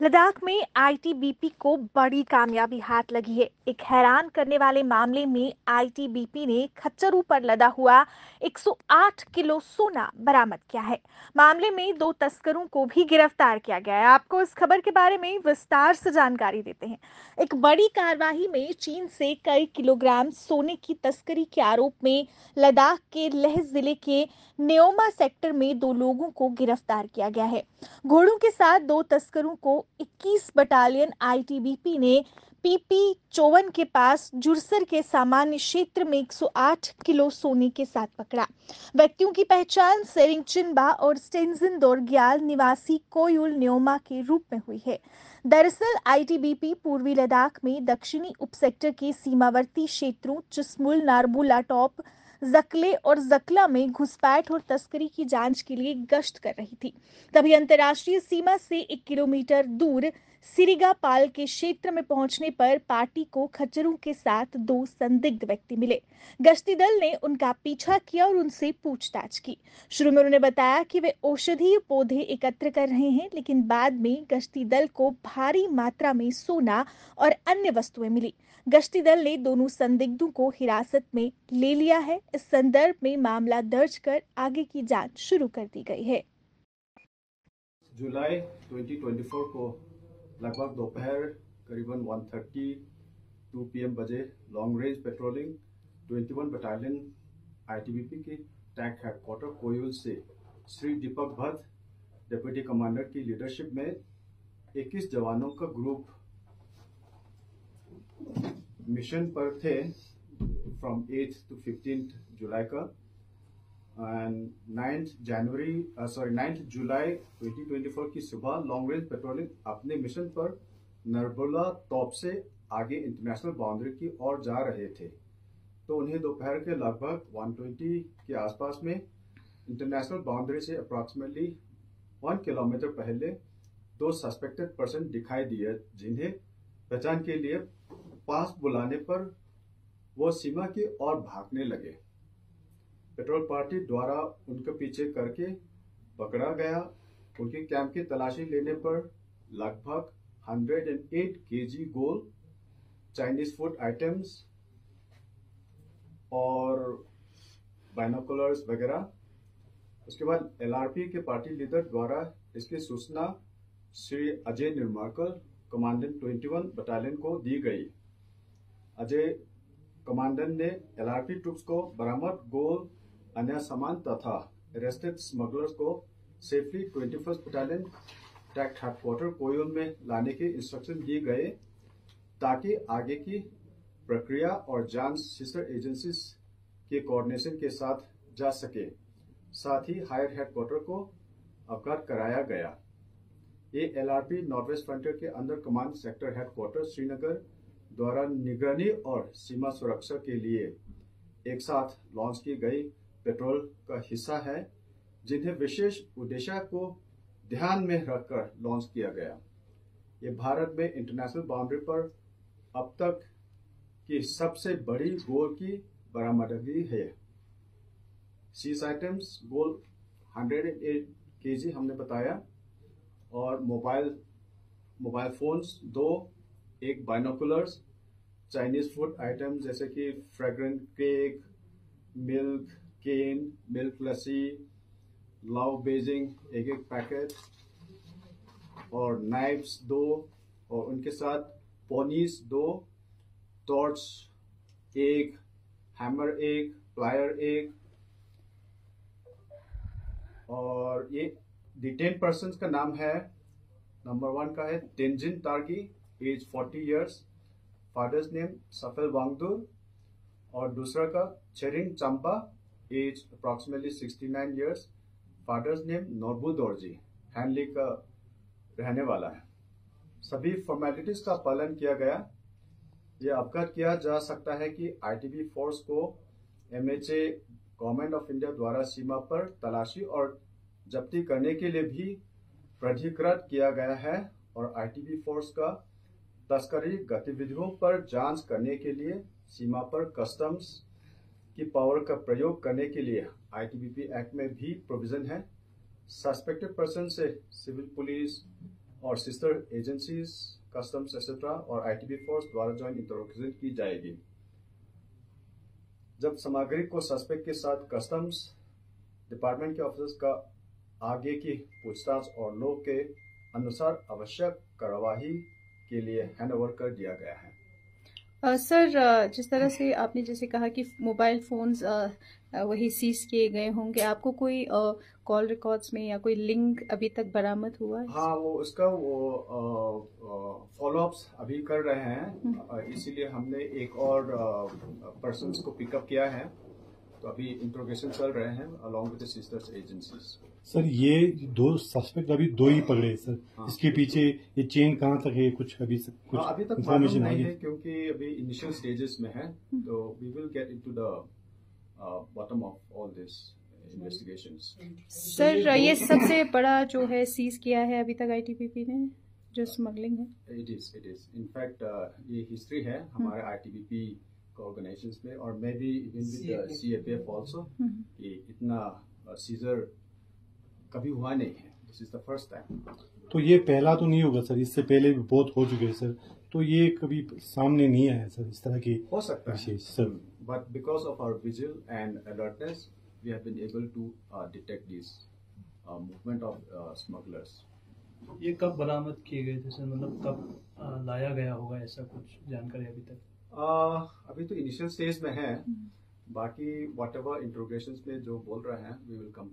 लद्दाख में आईटीबीपी को बड़ी कामयाबी हाथ लगी है। एक हैरान करने वाले मामले में आईटीबीपी ने खच्चरों पर लदा हुआ 108 किलो सोना बरामद किया है। मामले में दो तस्करों को भी गिरफ़्तार किया गया है। आपको इस खबर के बारे में विस्तार से जानकारी देते हैं। एक बड़ी कार्यवाही में चीन से कई किलोग्राम सोने की तस्करी के आरोप में लद्दाख के लेह ज़िले के न्योमा सेक्टर में दो लोगों को गिरफ़्तार किया गया है। घोड़ों के साथ दो तस्करों को 21 बटालियन आईटीबीपी ने पीपी चौवन के पास जुरसर के सामान्य क्षेत्र में 108 किलो सोने के साथ पकड़ा। व्यक्तियों की पहचान सेरिंग चिन्बा और स्टेंजिन दोरग्याल निवासी कोयुल न्योमा के रूप में हुई है। दरअसल, आईटीबीपी पूर्वी लद्दाख में दक्षिणी उपसेक्टर के सीमावर्ती क्षेत्रों, चिस्मुल, नारबुला टॉप जकले और जकला में घुसपैठ और तस्करी की जाँच के लिए गश्त कर रही थी। तभी अंतर्राष्ट्रीय सीमा से एक किलोमीटर दूर सिरिगा पाल के क्षेत्र में पहुँचने पर पार्टी को खच्चरों के साथ दो संदिग्ध व्यक्ति मिले। गश्ती दल ने उनका पीछा किया और उनसे पूछताछ की। शुरू में उन्होंने बताया कि वे औषधीय पौधे एकत्र कर रहे हैं, लेकिन बाद में गश्ती दल को भारी मात्रा में सोना और अन्य वस्तुएँ मिली। गश्ती दल ने दोनों संदिग्धों को हिरासत में ले लिया है। इस संदर्भ में मामला दर्ज कर आगे की जाँच शुरू कर दी गई है। जुलाई 2024 को लगभग दोपहर करीबन 1:30 पीएम बजे long range patrolling 21 battalion ITBP के टैक हेडक्वार्टर कोयल से श्री दीपक भट्ट डिप्टी कमांडर की लीडरशिप में 21 जवानों का ग्रुप मिशन पर थे। फ्रॉम 8 टू 15 जुलाई का and ninth January sorry ninth July 2024 की सुबह लॉन्ग रेंज पेट्रोलिंग अपने मिशन पर नरबुला टॉप से आगे इंटरनेशनल बाउंड्री की ओर जा रहे थे। तो उन्हें दोपहर के लगभग 120 के आसपास में इंटरनेशनल बाउंड्री से अप्रॉक्सीमेटली वन किलोमीटर पहले दो सस्पेक्टेड पर्सन दिखाई दिए, जिन्हें पहचान के लिए पास बुलाने पर वो सीमा की ओर भागने लगे। पेट्रोल पार्टी द्वारा उनके पीछे करके पकड़ा गया। उनके कैंप की तलाशी लेने पर लगभग 108 KG gold Chinese food items और बाइनोकुलर्स वगैरह। उसके बाद एलआरपी के पार्टी लीडर द्वारा इसकी सूचना श्री अजय निर्माकर कमांडेंट 21 बटालियन को दी गई। अजय कमांडेंट ने एलआरपी ट्रुप्स को बरामद, गोल, अन्य सामान तथा अरेस्टेड स्मगलर्स को safely twenty first battalion tac headquarter Koyal में लाने के इंस्ट्रक्शन दिए गए ताकि आगे की प्रक्रिया और जाँच सिस्टर एजेंसीज के कोऑर्डिनेशन के साथ जा सके। साथ ही हायर हेडक्वार्टर को अवगत कराया गया। ये एलआरपी नॉर्थ वेस्ट फ्रंटियर के अंदर कमांड सेक्टर हेडक्वार्टर श्रीनगर द्वारा निगरानी और सीमा सुरक्षा के लिए एक साथ लॉन्च की गई पेट्रोल का हिस्सा है, जिन्हें विशेष उद्देश्य को ध्यान में रखकर लॉन्च किया गया। ये भारत में इंटरनेशनल बाउंड्री पर अब तक की सबसे बड़ी गोल की बरामदगी है। सीस आइटम्स गोल 108 केजी हमने बताया, और मोबाइल मोबाइल फोन्स दो, एक बाइनोकुलर्स चाइनीज़ फ़ूड आइटम जैसे कि fragrant cake milk can milk lassi लाव बेजिंग एक एक पैकेट और नाइफ्स दो, और उनके साथ पोनीस दो टॉर्च एक हैमर एक प्लायर एक, और ये डिटेन पर्सन का नाम है नंबर वन का है Tenzin Targi age 40 years father's name Safel Wangdur और दूसरा का Tsering Champa, age approximately 69 years father's name Norbu Dorji Hanle का रहने वाला है। सभी फॉर्मेलिटीज का पालन किया गया। यह अवगत किया जा सकता है कि आईटीबी फोर्स को एमएचए गवर्नमेंट ऑफ़ इंडिया द्वारा सीमा पर तलाशी और जब्ती करने के लिए भी प्राधिकृत किया गया है और आईटीबी फोर्स का तस्करी, गतिविधियों पर जाँच करने के लिए, सीमा पर कस्टम्स की पावर का प्रयोग करने के लिए आईटीबीपी एक्ट में भी प्रोविज़न है। सस्पेक्टेड पर्सन से सिविल पुलिस और सिस्टर एजेंसीज कस्टम्स एक्सेट्रा और आईटीबी फोर्स द्वारा ज्वाइंट इंटरोगेशन की जाएगी। जब सामग्री को सस्पेक्ट के साथ कस्टम्स डिपार्टमेंट के ऑफिसर्स का आगे की पूछताछ और लोग के अनुसार आवश्यक कार्यवाही के लिए हैंडओवर कर दिया गया है। सर अ, जिस तरह से आपने जैसे कहा कि मोबाइल फोन्स अ, वही सीज किए गए होंगे आपको कोई कॉल रिकॉर्ड्स में या कोई लिंक अभी तक बरामद हुआ है? हाँ वो उसका वो फॉलो अप्स अभी कर रहे हैं। अ, इसीलिए हमने एक और पर्सन को पिकअप किया है। तो अभी इंट्रोगेशन चल रहे हैं along with sisters agencies sir ये दो सस्पेक्ट अभी दो ही पकड़े हैं सर हाँ। इसके पीछे ये चेन कहाँ तक है कुछ अभी से- कुछ हाँ, अभी तक इन्फॉर्मेशन नहीं है है क्योंकि अभी इनिशियल स्टेजेस में है तो we will get into the bottom of all this investigation sir ये सबसे बड़ा जो है सीज किया है अभी तक आईटीबीपी ने जो स्मगलिंग है? It is it is in fact ये हिस्ट्री है हमारे आईटीबीपी ऑर्गेनाइजेशंस में और may be even with CAPF also hmm. कि इतना सीजर कभी हुआ नहीं है। This is the first time तो ये पहला तो नहीं होगा सर इससे पहले भी बहुत हो चुके हैं सर। तो ये कभी सामने नहीं आया सर इस तरह की हो सकता है। Sir. But because of our vigil and alertness we have been able to detect this movement of smugglers ये कब बरामद किए गए थे सर? मतलब कब लाया गया होगा ऐसा कुछ जानकारी अभी तक? अभी तो इनिशियल स्टेज में है बाकी वट एवर इंट्रोगेशन में जो बोल रहे हैं वी विल कम